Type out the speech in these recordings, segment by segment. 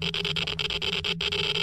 なるほど。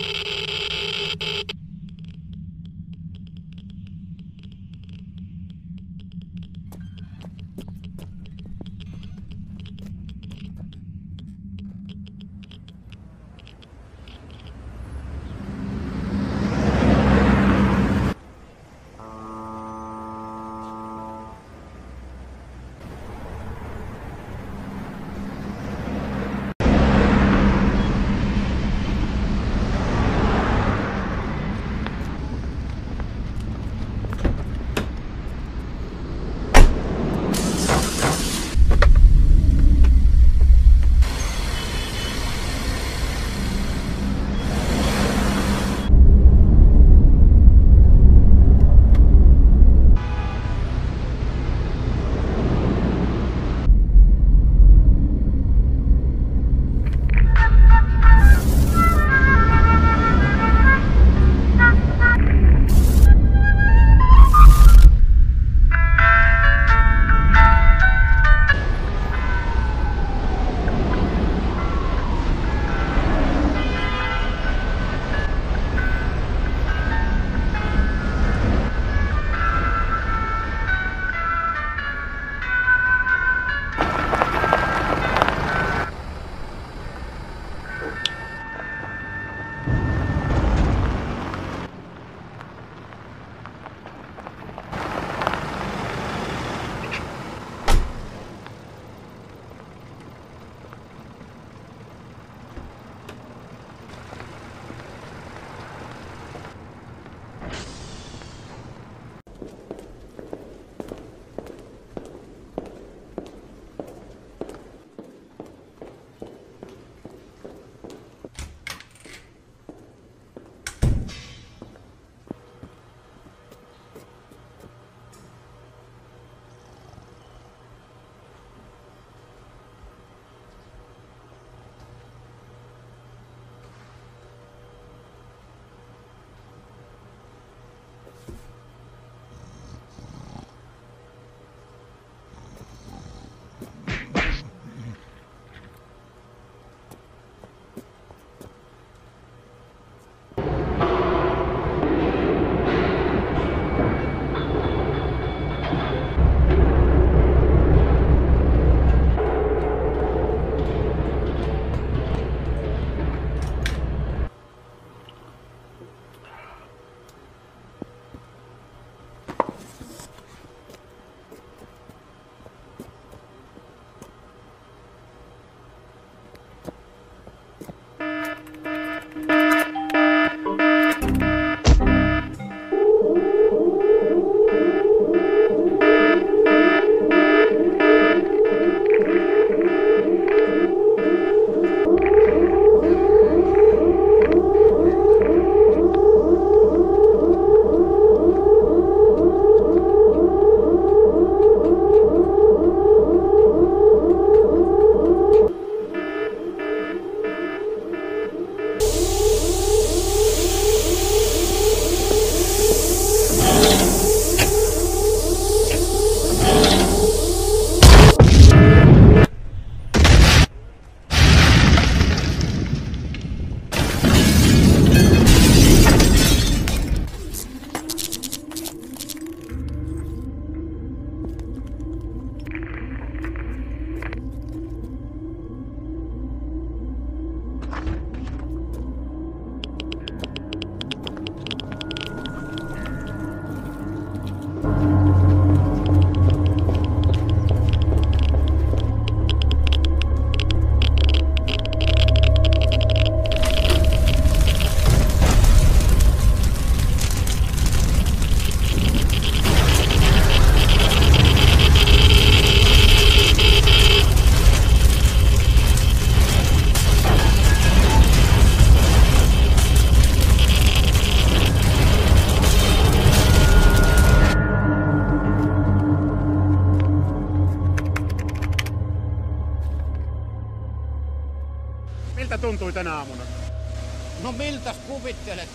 No miltäs kuvittelet?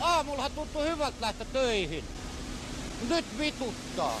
Aamullahan tuntui hyvältä lähteä töihin. Nyt vituttaa.